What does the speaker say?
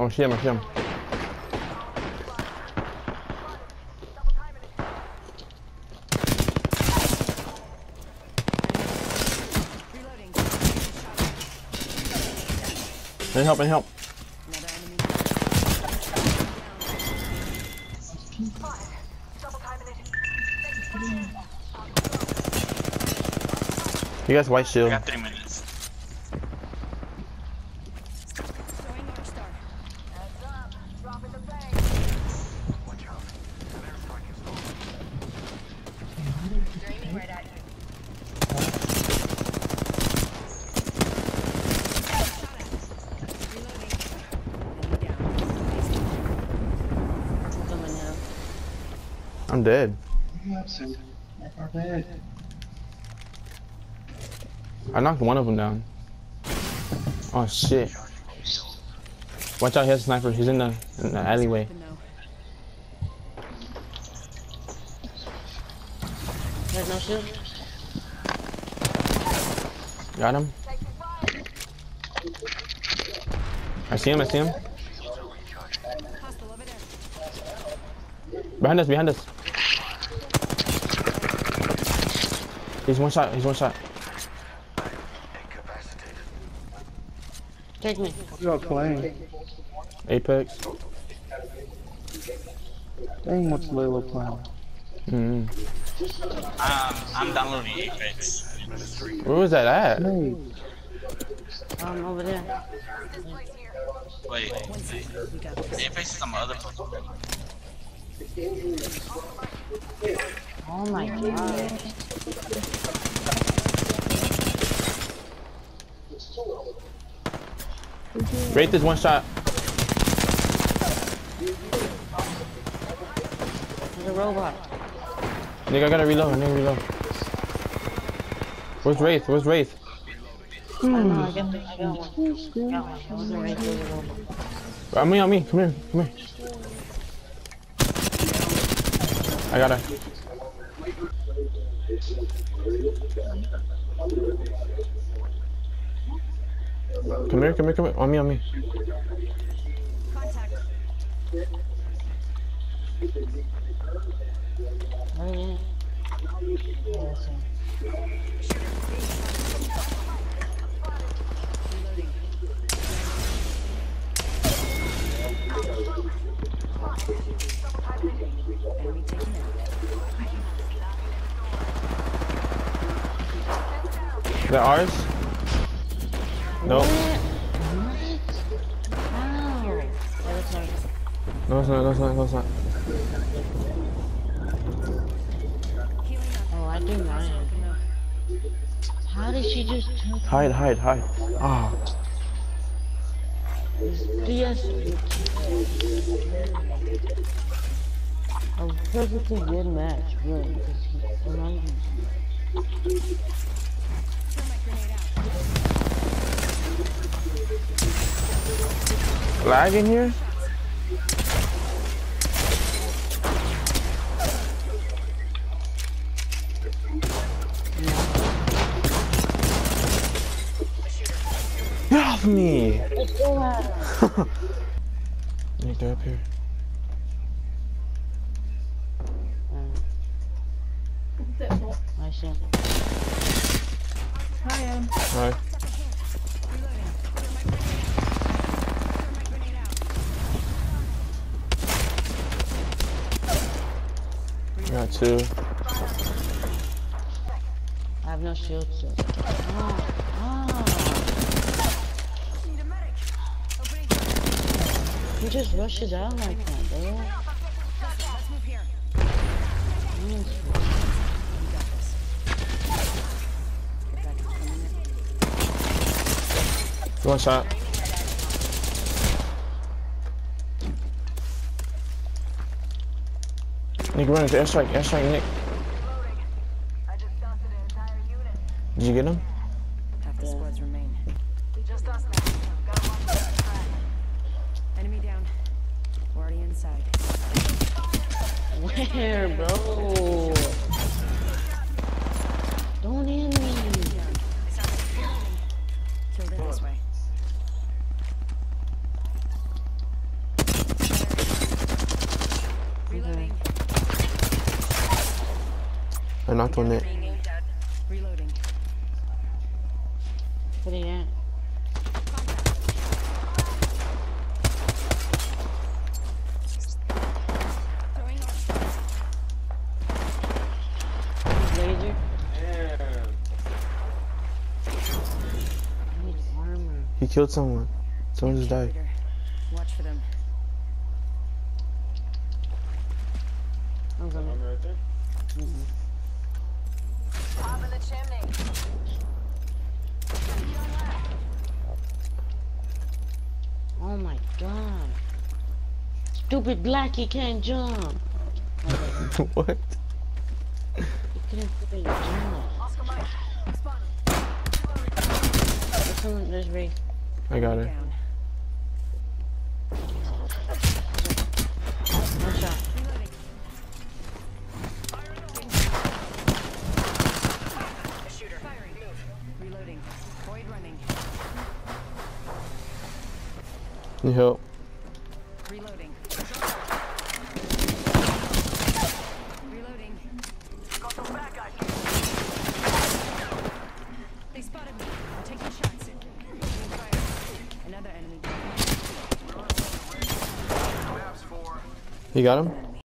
I see him. Reloading. Help, need help. You guys white shield. got three minutes. Throwing Arc Star. Enemy down. Coming out. Dead. I knocked one of them down. Oh shit. Watch out, he has a sniper. He's in the, in the alleyway. Got him. I see him, I see him. Behind us, behind us. He's one shot, he's one shot. Take me. You are playing. Apex. Dang, what's Layla playing? Mm Um, I'm downloading Apex. Where was that at? Hey, Um, over there. Wait, One second. We got this. Apex is on my other phone. Oh my god. Rate this one shot. There's a robot. Nigga, I gotta reload, I need to reload. Where's Wraith? Where's Wraith? Hmm. I know, I got, I got one. Got one. It wasn't right there. the robot. Uh, on me, on me. Come here, come here. I got her. Come here, come here, come here. On me, on me. Contact. Yeah. Yeah, that's him. Reloading. Enemy taken out. They're ours? Nope. Ow. Yeah, that's. No, it's not, no, it's not, no, it's not. Oh, I do mine. Open. How did she just Hide, hide, hide. Ah, DS? A perfectly good match, really, because he reminded me. Lag in here? Get off me! Let's go at her. Nick, they're up here. I see him. Got two. I have no shield, so. Oh, oh. Need a medic. Opening fire. He just rushes out like that, bro. Hostile. Let's move here. Mm. We got this. Back is coming in. One shot. Nick, run into airstrike, airstrike, Nick. Did you get him? Half the Yeah. squads remain. Enemy down. Already inside. Where, bro? I knocked on it. Being aimed. Reloading. Where they at? Laser? I. He killed someone. Someone just died. Watch for them. I'm gonna. Mm-mm. Oh my god. Stupid Blackie can't jump. what? He couldn't freaking jump. There's someone, there's Ray. I got her. Down. One shot. Need help. Reloading. Reloading. They spotted me. I'm taking shots. Another enemy. You got him?